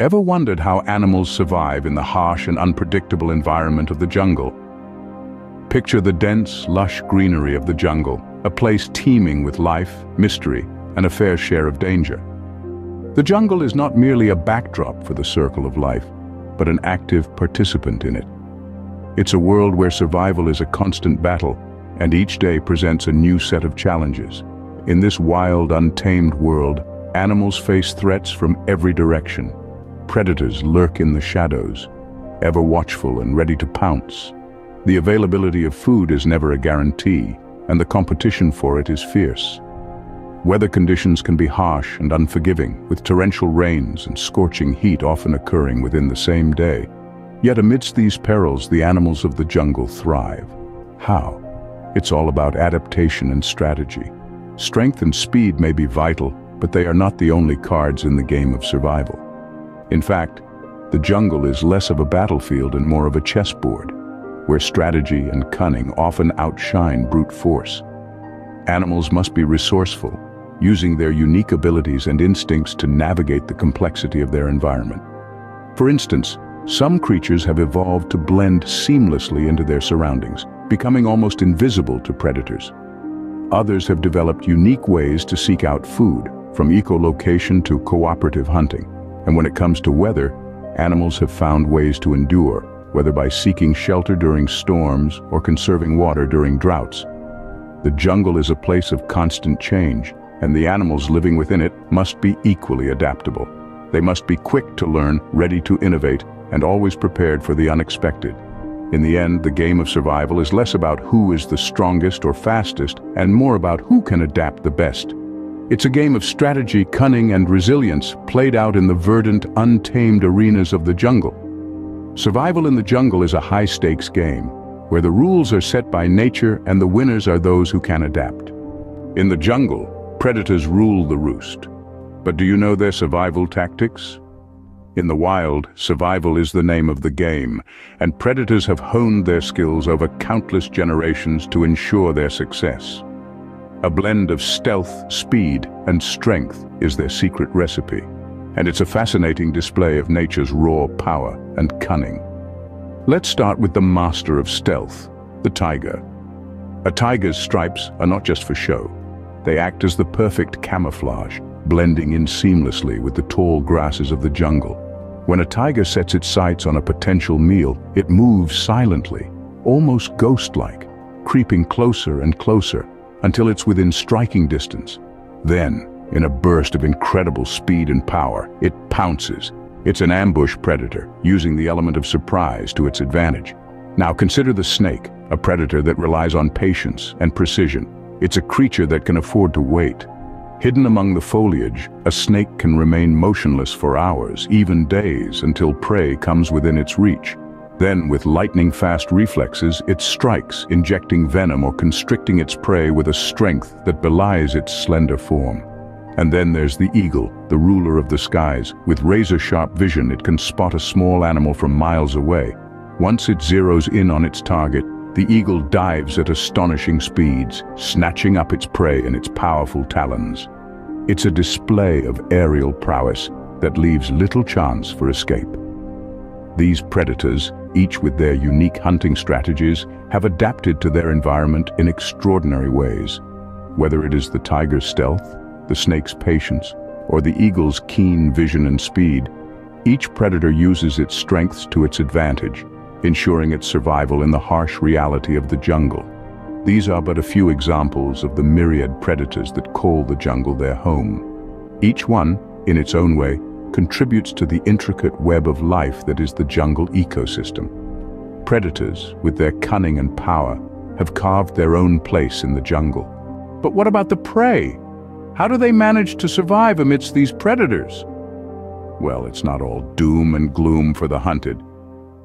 Ever wondered how animals survive in the harsh and unpredictable environment of the jungle? Picture the dense, lush greenery of the jungle, a place teeming with life, mystery, and a fair share of danger. The jungle is not merely a backdrop for the circle of life, but an active participant in it. It's a world where survival is a constant battle, and each day presents a new set of challenges. In this wild, untamed world, animals face threats from every direction, Predators lurk in the shadows, ever watchful and ready to pounce. The availability of food is never a guarantee, and the competition for it is fierce. Weather conditions can be harsh and unforgiving, with torrential rains and scorching heat often occurring within the same day. Yet amidst these perils, the animals of the jungle thrive. How? It's all about adaptation and strategy. Strength and speed may be vital, but they are not the only cards in the game of survival. In fact, the jungle is less of a battlefield and more of a chessboard, where strategy and cunning often outshine brute force. Animals must be resourceful, using their unique abilities and instincts to navigate the complexity of their environment. For instance, some creatures have evolved to blend seamlessly into their surroundings, becoming almost invisible to predators. Others have developed unique ways to seek out food, from echolocation to cooperative hunting. And when it comes to weather, animals have found ways to endure, whether by seeking shelter during storms or conserving water during droughts. The jungle is a place of constant change, and the animals living within it must be equally adaptable. They must be quick to learn, ready to innovate, and always prepared for the unexpected. In the end, the game of survival is less about who is the strongest or fastest, and more about who can adapt the best. It's a game of strategy, cunning, and resilience played out in the verdant, untamed arenas of the jungle. Survival in the jungle is a high-stakes game, where the rules are set by nature and the winners are those who can adapt. In the jungle, predators rule the roost. But do you know their survival tactics? In the wild, survival is the name of the game, and predators have honed their skills over countless generations to ensure their success. A blend of stealth, speed, and strength is their secret recipe, and it's a fascinating display of nature's raw power and cunning. Let's start with the master of stealth, the tiger. A tiger's stripes are not just for show. They act as the perfect camouflage, blending in seamlessly with the tall grasses of the jungle. When a tiger sets its sights on a potential meal, it moves silently, almost ghost-like, creeping closer and closer, until it's within striking distance. Then, in a burst of incredible speed and power, it pounces. It's an ambush predator, using the element of surprise to its advantage. Now consider the snake, a predator that relies on patience and precision. It's a creature that can afford to wait. Hidden among the foliage, a snake can remain motionless for hours, even days, until prey comes within its reach. Then, with lightning-fast reflexes, it strikes, injecting venom or constricting its prey with a strength that belies its slender form. And then there's the eagle, the ruler of the skies. With razor-sharp vision, it can spot a small animal from miles away. Once it zeroes in on its target, the eagle dives at astonishing speeds, snatching up its prey in its powerful talons. It's a display of aerial prowess that leaves little chance for escape. These predators, each with their unique hunting strategies, have adapted to their environment in extraordinary ways. Whether it is the tiger's stealth, the snake's patience, or the eagle's keen vision and speed, each predator uses its strengths to its advantage, ensuring its survival in the harsh reality of the jungle. These are but a few examples of the myriad predators that call the jungle their home. Each one, in its own way, contributes to the intricate web of life that is the jungle ecosystem. Predators, with their cunning and power, have carved their own place in the jungle. But what about the prey? How do they manage to survive amidst these predators? Well, it's not all doom and gloom for the hunted.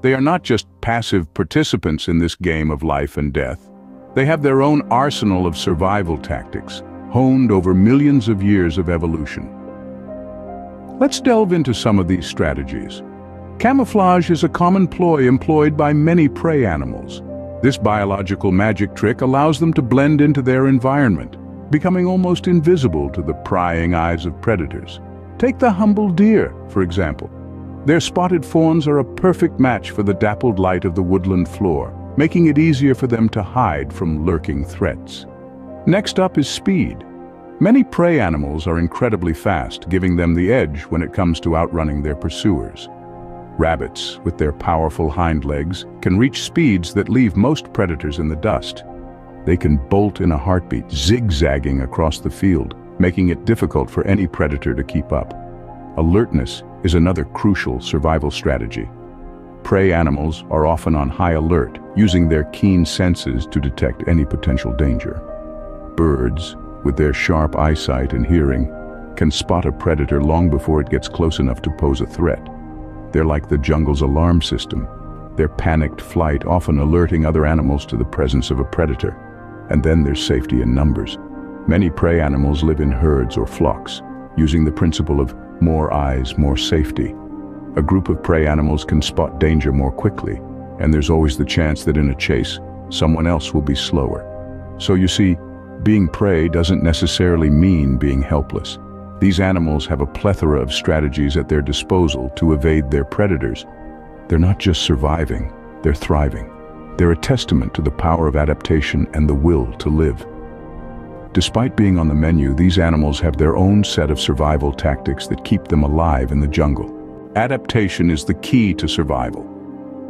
They are not just passive participants in this game of life and death. They have their own arsenal of survival tactics, honed over millions of years of evolution. Let's delve into some of these strategies. Camouflage is a common ploy employed by many prey animals. This biological magic trick allows them to blend into their environment, becoming almost invisible to the prying eyes of predators. Take the humble deer, for example. Their spotted fawns are a perfect match for the dappled light of the woodland floor, making it easier for them to hide from lurking threats. Next up is speed. Many prey animals are incredibly fast, giving them the edge when it comes to outrunning their pursuers. Rabbits, with their powerful hind legs, can reach speeds that leave most predators in the dust. They can bolt in a heartbeat, zigzagging across the field, making it difficult for any predator to keep up. Alertness is another crucial survival strategy. Prey animals are often on high alert, using their keen senses to detect any potential danger. Birds, with their sharp eyesight and hearing, can spot a predator long before it gets close enough to pose a threat. They're like the jungle's alarm system, their panicked flight often alerting other animals to the presence of a predator. And then there's safety in numbers. Many prey animals live in herds or flocks, using the principle of more eyes, more safety. A group of prey animals can spot danger more quickly, and there's always the chance that in a chase, someone else will be slower. So you see, being prey doesn't necessarily mean being helpless. These animals have a plethora of strategies at their disposal to evade their predators. They're not just surviving, they're thriving. They're a testament to the power of adaptation and the will to live. Despite being on the menu, these animals have their own set of survival tactics that keep them alive in the jungle. Adaptation is the key to survival.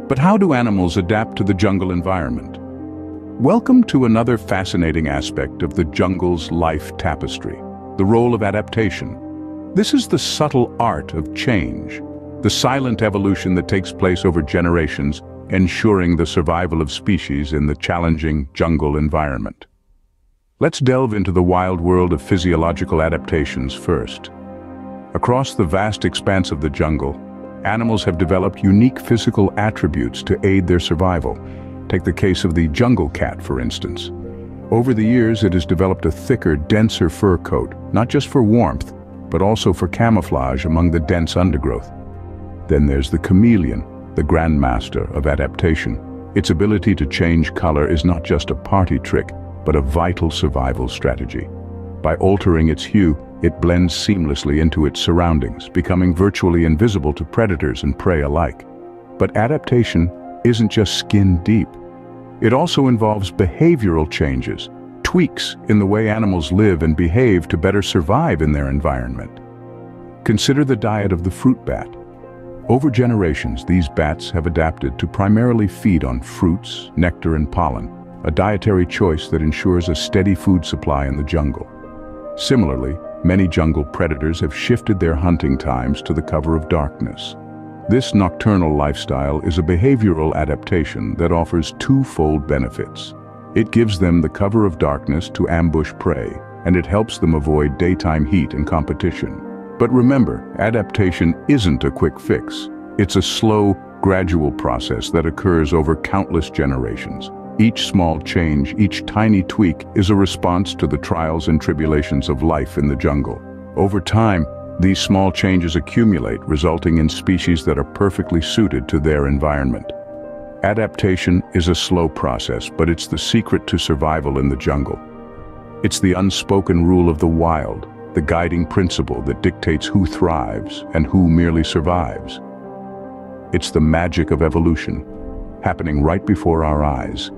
But how do animals adapt to the jungle environment? Welcome to another fascinating aspect of the jungle's life tapestry, the role of adaptation. This is the subtle art of change, the silent evolution that takes place over generations, ensuring the survival of species in the challenging jungle environment. Let's delve into the wild world of physiological adaptations first. Across the vast expanse of the jungle, animals have developed unique physical attributes to aid their survival. Take the case of the jungle cat, for instance. Over the years, it has developed a thicker, denser fur coat, not just for warmth, but also for camouflage among the dense undergrowth. Then there's the chameleon, the grandmaster of adaptation. Its ability to change color is not just a party trick, but a vital survival strategy. By altering its hue, it blends seamlessly into its surroundings, becoming virtually invisible to predators and prey alike. But adaptation isn't just skin deep. It also involves behavioral changes, tweaks in the way animals live and behave to better survive in their environment. Consider the diet of the fruit bat. Over generations, these bats have adapted to primarily feed on fruits, nectar and pollen, a dietary choice that ensures a steady food supply in the jungle. Similarly, many jungle predators have shifted their hunting times to the cover of darkness. This nocturnal lifestyle is a behavioral adaptation that offers twofold benefits. It gives them the cover of darkness to ambush prey, and it helps them avoid daytime heat and competition. But remember, adaptation isn't a quick fix. It's a slow, gradual process that occurs over countless generations. Each small change, each tiny tweak is a response to the trials and tribulations of life in the jungle. Over time, these small changes accumulate, resulting in species that are perfectly suited to their environment. Adaptation is a slow process, but it's the secret to survival in the jungle. It's the unspoken rule of the wild, the guiding principle that dictates who thrives and who merely survives. It's the magic of evolution, happening right before our eyes,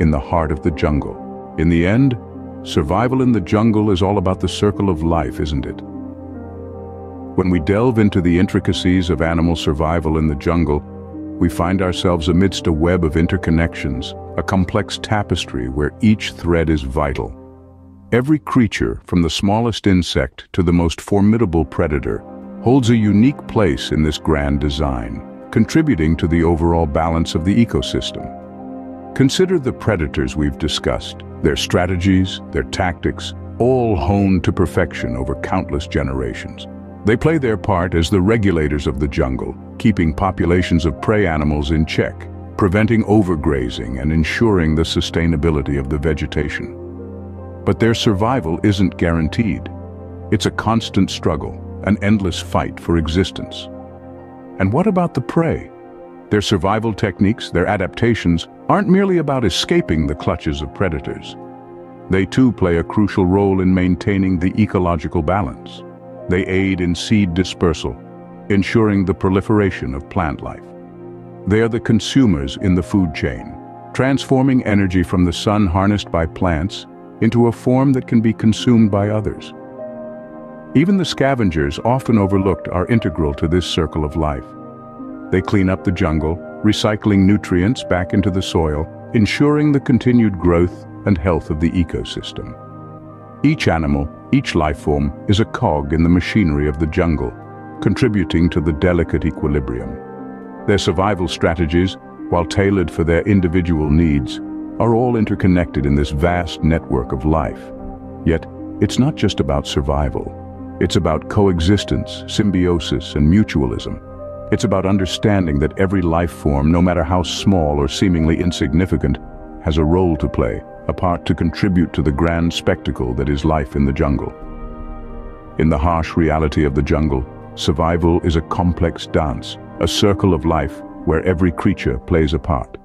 in the heart of the jungle. In the end, survival in the jungle is all about the circle of life, isn't it? When we delve into the intricacies of animal survival in the jungle, we find ourselves amidst a web of interconnections, a complex tapestry where each thread is vital. Every creature, from the smallest insect to the most formidable predator, holds a unique place in this grand design, contributing to the overall balance of the ecosystem. Consider the predators we've discussed, their strategies, their tactics, all honed to perfection over countless generations. They play their part as the regulators of the jungle, keeping populations of prey animals in check, preventing overgrazing and ensuring the sustainability of the vegetation. But their survival isn't guaranteed. It's a constant struggle, an endless fight for existence. And what about the prey? Their survival techniques, their adaptations, aren't merely about escaping the clutches of predators. They too play a crucial role in maintaining the ecological balance. They aid in seed dispersal, ensuring the proliferation of plant life. They are the consumers in the food chain, transforming energy from the sun harnessed by plants into a form that can be consumed by others. Even the scavengers, often overlooked, are integral to this circle of life. They clean up the jungle, recycling nutrients back into the soil, ensuring the continued growth and health of the ecosystem. Each animal, each life form, is a cog in the machinery of the jungle, contributing to the delicate equilibrium. Their survival strategies, while tailored for their individual needs, are all interconnected in this vast network of life. Yet, it's not just about survival. It's about coexistence, symbiosis, and mutualism. It's about understanding that every life form, no matter how small or seemingly insignificant, has a role to play, a part to contribute to the grand spectacle that is life in the jungle. In the harsh reality of the jungle, survival is a complex dance, a circle of life where every creature plays a part.